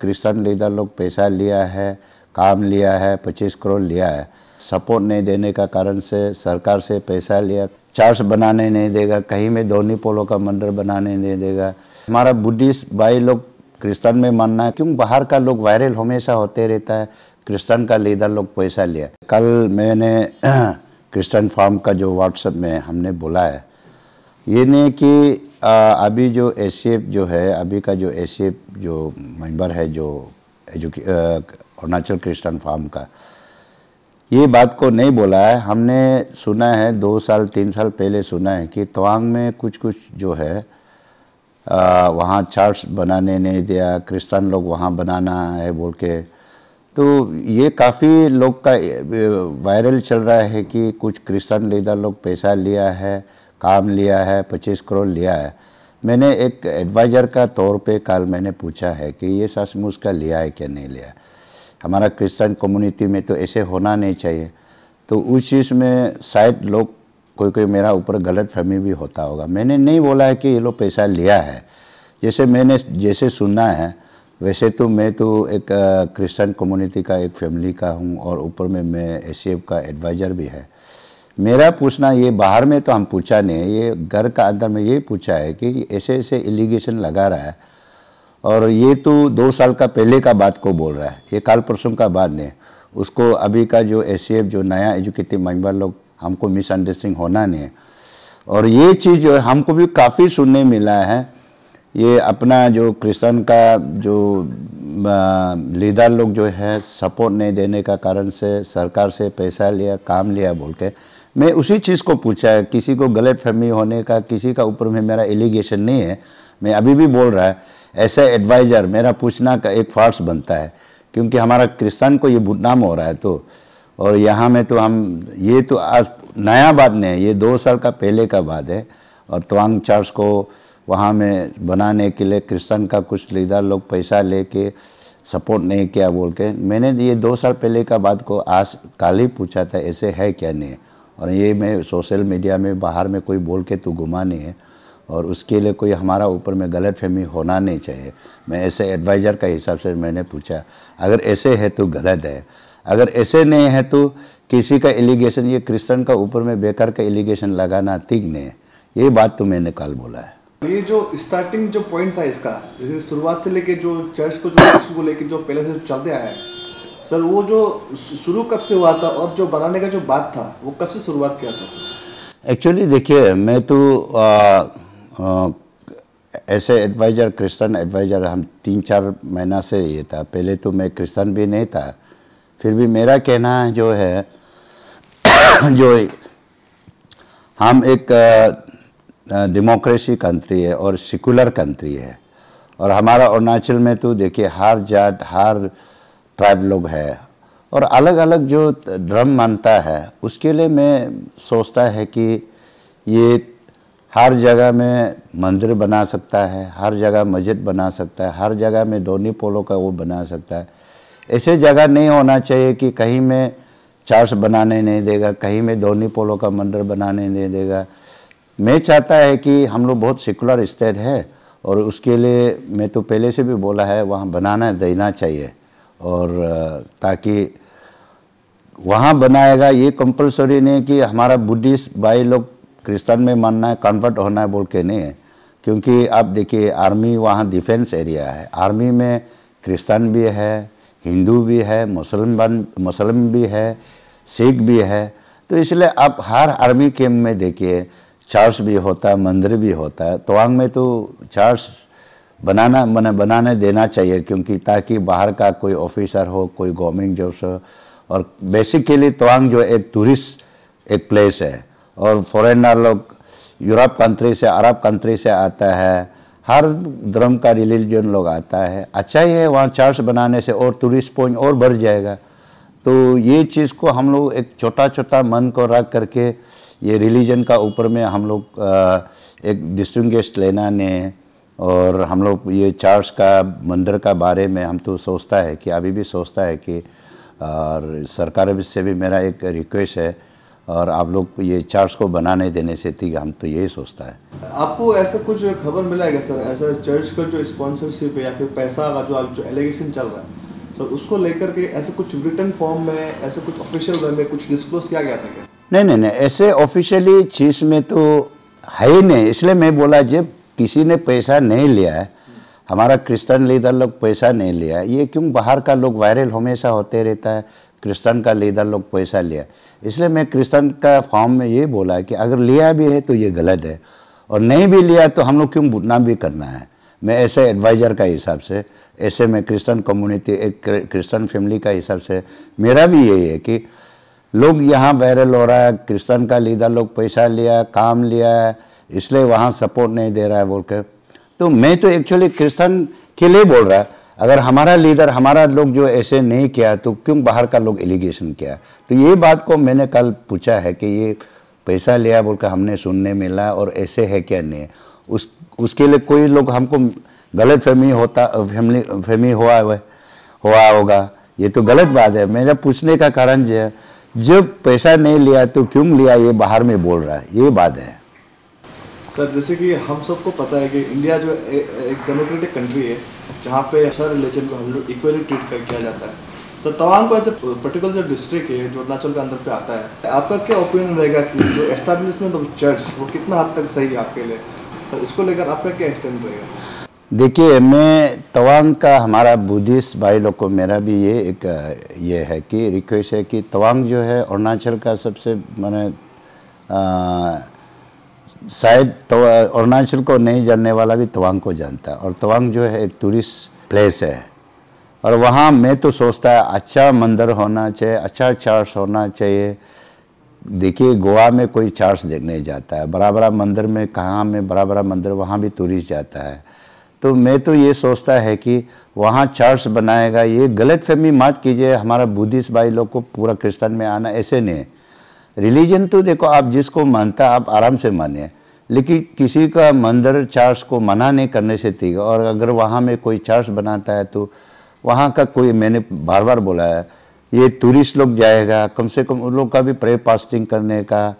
Christian leader लोग पैसा लिया है, काम लिया है, पच्चीस करोड़ लिया है। सपोर्ट नहीं देने का कारण से सरकार से पैसा लिया। चार्ज बनाने नहीं देगा, कहीं में धोनी पोलो का मंदिर बनाने नहीं देगा। हमारा बुद्धिस्ट भाई लोग क्रिश्चियन में मानना है, क्यों बाहर का लोग वायरल हमेशा होते रहता है क्रिश्चियन का लीडर लोग पैसा लिया। कल मैंने क्रिश्चियन फार्म का जो व्हाट्सएप में हमने बोला है ये नहीं कि अभी जो एस जो है, अभी का जो एस जो मेंबर है, जो एजुके अरुणाचल क्रिश्चियन फार्म का, ये बात को नहीं बोला है। हमने सुना है, दो साल, तीन साल पहले सुना है कि तवांग में कुछ कुछ जो है वहाँ चार्ट्स बनाने नहीं दिया क्रिश्चियन लोग वहाँ बनाना है बोल के। तो ये काफ़ी लोग का वायरल चल रहा है कि कुछ क्रिश्चियन लीडर लोग पैसा लिया है काम लिया है, पच्चीस करोड़ लिया है। मैंने एक एडवाइज़र का तौर पे कल मैंने पूछा है कि ये सचमुच का लिया है क्या नहीं लिया? हमारा क्रिश्चियन कम्युनिटी में तो ऐसे होना नहीं चाहिए। तो उस चीज़ में शायद लोग, कोई कोई मेरा ऊपर गलत फहमी भी होता होगा। मैंने नहीं बोला है कि ये लोग पैसा लिया है। जैसे मैंने, जैसे सुना है, वैसे तो मैं तो एक क्रिश्चियन कम्युनिटी का एक फैमिली का हूँ और ऊपर में मैं एस का एडवाइज़र भी है। मेरा पूछना ये, बाहर में तो हम पूछा नहीं है ये घर का अंदर में ये पूछा है कि ऐसे ऐसे एलिगेशन लगा रहा है। और ये तो दो साल का पहले का बात को बोल रहा है, ये काल परसों का बात नहीं। उसको अभी का जो एस जो नया एजुकेटिव मेंबर लोग, हमको मिसअंडरस्टैंडिंग होना नहीं है। और ये चीज़ जो है, हमको भी काफ़ी सुनने मिला है। ये अपना जो क्रिश्चन का जो लीडर लोग जो है सपोर्ट नहीं देने का कारण से, सरकार से पैसा लिया, काम लिया बोल के मैं उसी चीज़ को पूछा है, किसी को गलत फहमी होने का, किसी का ऊपर में मेरा एलिगेशन नहीं है, मैं अभी भी बोल रहा है ऐसे एडवाइज़र मेरा पूछना का एक फार्स बनता है, क्योंकि हमारा क्रिश्चियन को ये बुदनाम हो रहा है तो और यहाँ में तो हम, ये तो आज नया बात नहीं है, ये दो साल का पहले का बात है, और तवांग चर्च को वहाँ में बनाने के लिए क्रिश्चियन का कुछ लीडर लोग पैसा लेके सपोर्ट नहीं किया बोल के, मैंने ये दो साल पहले का बात को आज कल ही पूछा था, ऐसे है क्या नहीं और ये मैं सोशल मीडिया में बाहर में कोई बोल के तू घुमा नहीं है और उसके लिए कोई हमारा ऊपर में गलत फहमी होना नहीं चाहिए। मैं ऐसे एडवाइज़र का हिसाब से मैंने पूछा, अगर ऐसे है तो गलत है। अगर ऐसे नहीं है तो किसी का एलिगेशन ये क्रिश्चन का ऊपर में बेकार का एलिगेशन लगाना ठीक नहीं है। ये बात तो मैंने कल बोला है। ये जो स्टार्टिंग जो पॉइंट था इसका, जैसे शुरुआत से लेके जो चर्च को जो लेके जो पहले से चलते आया है सर, वो जो शुरू कब से हुआ था और जो बनाने का जो बात था, वो कब से शुरुआत किया था सर? एक्चुअली देखिए, मैं तो ऐसे एडवाइज़र क्रिश्चियन एडवाइज़र हम तीन चार महीना से ये था। पहले तो मैं क्रिश्चियन भी नहीं था। फिर भी मेरा कहना जो है, जो हम एक डेमोक्रेसी कंट्री है और सिकुलर कंट्री है। और हमारा अरुणाचल में तो देखिए, हर जाट हर ट्राइब लोग है। और अलग अलग जो धर्म मानता है, उसके लिए मैं सोचता है कि ये हर जगह में मंदिर बना सकता है, हर जगह मस्जिद बना सकता है, हर जगह में दोनी पोलों का वो बना सकता है। ऐसे जगह नहीं होना चाहिए कि कहीं में चर्च बनाने नहीं देगा, कहीं में दोनी पोलों का मंदिर बनाने नहीं देगा। मैं चाहता है कि हम लोग बहुत सेकुलर स्टेट है, और उसके लिए मैं तो पहले से भी बोला है, वहाँ बनाना, देना चाहिए। और ताकि वहाँ बनाएगा ये कंपलसरी नहीं कि हमारा बुद्धिस्ट भाई लोग क्रिश्चियन में मानना है कन्वर्ट होना है बोल के नहीं है। क्योंकि आप देखिए आर्मी वहाँ डिफेंस एरिया है। आर्मी में क्रिश्चियन भी है हिंदू भी है मुसलमान मुसलम भी है सिख भी है। तो इसलिए आप हर आर्मी कैम्प में देखिए चर्च भी होता है, मंदिर भी होता है। तवांग में तो चर्च बनाना, मैंने बनाने देना चाहिए, क्योंकि ताकि बाहर का कोई ऑफिसर हो, कोई गवर्नमेंट जॉब्स हो, और बेसिकली तवांग जो एक टूरिस्ट एक प्लेस है। और फॉरेनर लोग यूरोप कंट्री से अरब कंट्री से आता है, हर धर्म का रिलीजन लोग आता है। अच्छा ही है, वहाँ चर्च बनाने से और टूरिस्ट पॉइंट और बढ़ जाएगा। तो ये चीज़ को हम लोग एक छोटा छोटा मन को रख करके, ये रिलीजन का ऊपर में हम लोग एक डिस्टिंग लेना ने और हम लोग ये चर्च का मंदिर का बारे में हम तो सोचता है कि अभी भी सोचता है कि और सरकार से भी मेरा एक रिक्वेस्ट है और आप लोग ये चर्च को बनाने देने से थी हम तो यही सोचता है। आपको ऐसा कुछ खबर मिला है सर? ऐसा चर्च का जो स्पॉन्सरशिप है या फिर पैसा का जो आप जो एलिगेशन चल रहा है सर उसको लेकर के ऐसे कुछ रिटर्न फॉर्म में ऐसे कुछ ऑफिशियल वे में कुछ डिस्क्लोज किया गया था क्या? नहीं नहीं नहीं ऐसे ऑफिशियली चीज़ में तो है ही नहीं इसलिए मैं बोला जब किसी ने पैसा नहीं लिया है, हमारा क्रिश्चियन लीडर लोग पैसा नहीं लिया ये क्यों बाहर का लोग वायरल हमेशा होते रहता है, क्रिश्चियन का लीडर लोग पैसा लिया इसलिए मैं क्रिश्चियन का फॉर्म में ये बोला कि अगर लिया भी है तो ये गलत है, और नहीं भी लिया तो हम लोग क्यों बुटना भी करना है? मैं ऐसे एडवाइज़र का हिसाब से, ऐसे में क्रिश्चियन कम्युनिटी एक क्रिश्चियन फैमिली का हिसाब से, मेरा भी यही है कि लोग यहाँ वायरल हो रहा है, क्रिश्चियन का लीडर लोग पैसा लिया, काम लिया है इसलिए वहाँ सपोर्ट नहीं दे रहा है बोल के। तो मैं तो एक्चुअली क्रिश्चन के लिए बोल रहा है, अगर हमारा लीडर हमारा लोग जो ऐसे नहीं किया तो क्यों बाहर का लोग एलिगेशन किया? तो ये बात को मैंने कल पूछा है कि ये पैसा लिया बोल कर हमने सुनने मिला और ऐसे है क्या नहीं? उस, उसके लिए कोई लोग हमको गलत फहमी होता फैमिली फहमी हुआ हुआ होगा। ये तो गलत बात है। मेरा पूछने का कारण जो है, जब पैसा नहीं लिया तो क्यों लिया ये बाहर में बोल रहा है? ये बात है। सर जैसे कि हम सबको पता है कि इंडिया जो ए, एक डेमोक्रेटिक कंट्री है जहाँ पे हर रिलीजन को हम लोग इक्वली ट्रीट कर किया जाता है। सर तवांग को ऐसे पर्टिकुलर जो डिस्ट्रिक्ट है जो अरुणाचल के अंदर पे आता है आपका क्या ओपिनियन रहेगा कि जो एस्टेब्लिशमेंट ऑफ़ चर्च वो कितना हद तक सही है आपके लिए? सर इसको लेकर आपका क्या एक्सटेंड रहेगा? देखिए मैं तवांग का हमारा बुद्धिस्ट भाई लोग को मेरा भी ये एक ये है कि रिक्वेस्ट है कि तवांग जो है अरुणाचल का सबसे मैंने शायद तो अरुणाचल को नहीं जानने वाला भी तवांग को जानता है। और तवांग जो है, एक टूरिस्ट प्लेस है। और वहाँ मैं तो सोचता है अच्छा मंदिर होना चाहिए अच्छा चर्च होना चाहिए। देखिए, गोवा में कोई चर्च देखने जाता है। बड़ा बड़ा मंदिर में, कहाँ में बड़ा बड़ा मंदिर, वहाँ भी टूरिस्ट जाता है। तो मैं तो ये सोचता है कि वहाँ चर्च बनाएगा, ये गलत फहमी मत कीजिए। हमारा बुद्धिस्ट भाई लोग को पूरा क्रिश्चियन में आना ऐसे नहीं रिलीजन तो देखो, आप जिसको मानता है, आप आराम से मानिए। लेकिन किसी का मंदिर चर्च को मना नहीं करने से थी और अगर वहाँ में कोई चर्च बनाता है तो वहाँ का कोई, मैंने बार बार बोला है, ये टूरिस्ट लोग जाएगा, कम से कम उन लोग का भी प्रे पास्टिंग करने का,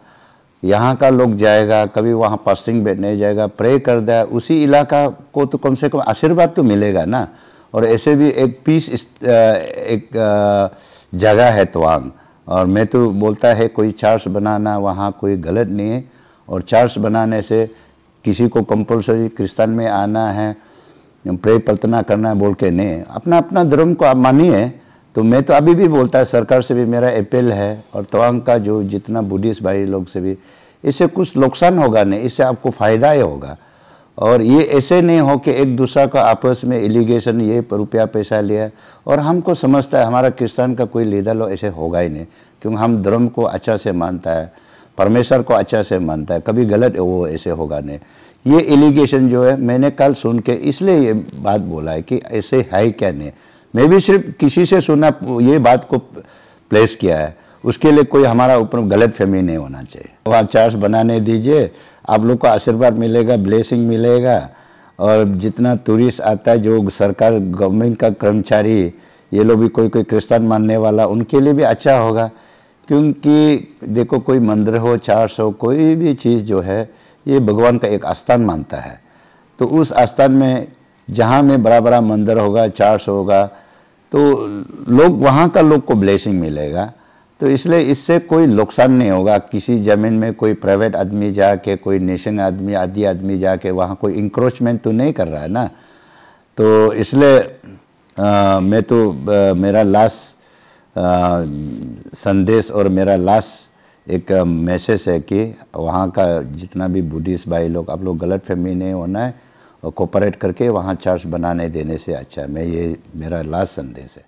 यहाँ का लोग जाएगा, कभी वहाँ पास्टिंग बैठने जाएगा प्रे कर दिया उसी इलाका को तो कम से कम आशीर्वाद तो मिलेगा ना। और ऐसे भी एक पीस एक जगह है तवांग। और मैं तो बोलता है, कोई चार्ज बनाना, वहाँ कोई गलत नहीं है। और चार्ज बनाने से किसी को कंपलसरी क्रिस्तान में आना है, प्रे प्रार्थना करना है बोल के नहीं। अपना अपना धर्म को आप मानिए। तो मैं तो अभी भी बोलता है, सरकार से भी मेरा अपील है और तवांग का जो जितना बुद्धिस्ट भाई लोग से भी, इससे कुछ नुकसान होगा नहीं, इससे आपको फ़ायदा ही होगा। और ये ऐसे नहीं हो कि एक दूसरा का आपस में एलिगेशन ये रुपया पैसा लिया और हमको समझता है, हमारा क्रिस्तान का कोई लीडर लो ऐसे होगा ही नहीं, क्योंकि हम धर्म को अच्छा से मानता है, परमेश्वर को अच्छा से मानता है, कभी गलत वो ऐसे होगा नहीं। ये एलिगेशन जो है, मैंने कल सुन के इसलिए ये बात बोला है कि ऐसे है क्या नहीं। मैं भी सिर्फ़ किसी से सुना, ये बात को प्लेस किया है। उसके लिए कोई हमारा ऊपर गलत फहमी नहीं होना चाहिए। आप चार्ज बनाने दीजिए आप लोग को आशीर्वाद मिलेगा ब्लेसिंग मिलेगा। और जितना टूरिस्ट आता है, जो सरकार गवर्नमेंट का कर्मचारी, ये लोग भी कोई कोई क्रिश्चियन मानने वाला, उनके लिए भी अच्छा होगा। क्योंकि देखो, कोई मंदिर हो चार्ज हो, कोई भी चीज़ जो है, ये भगवान का एक आस्थान मानता है। तो उस आस्थान में, जहाँ में बड़ा बड़ा मंदिर होगा चार्च होगा तो लोग, वहाँ का लोग को ब्लेसिंग मिलेगा। तो इसलिए इससे कोई नुकसान नहीं होगा। किसी ज़मीन में कोई प्राइवेट आदमी जाके कोई नेशन आदमी आदि आदमी जाके वहाँ कोई इंक्रोचमेंट तो नहीं कर रहा है ना? तो इसलिए मैं तो आ, मेरा लास्ट संदेश और मेरा लास्ट एक मैसेज है कि वहाँ का जितना भी बुद्धिस्ट भाई लोग आप लोग गलत फहमी नहीं होना है और कोऑपरेट करके वहाँ चर्च बनाने देने से अच्छा है। मैं ये मेरा लास्ट संदेश है।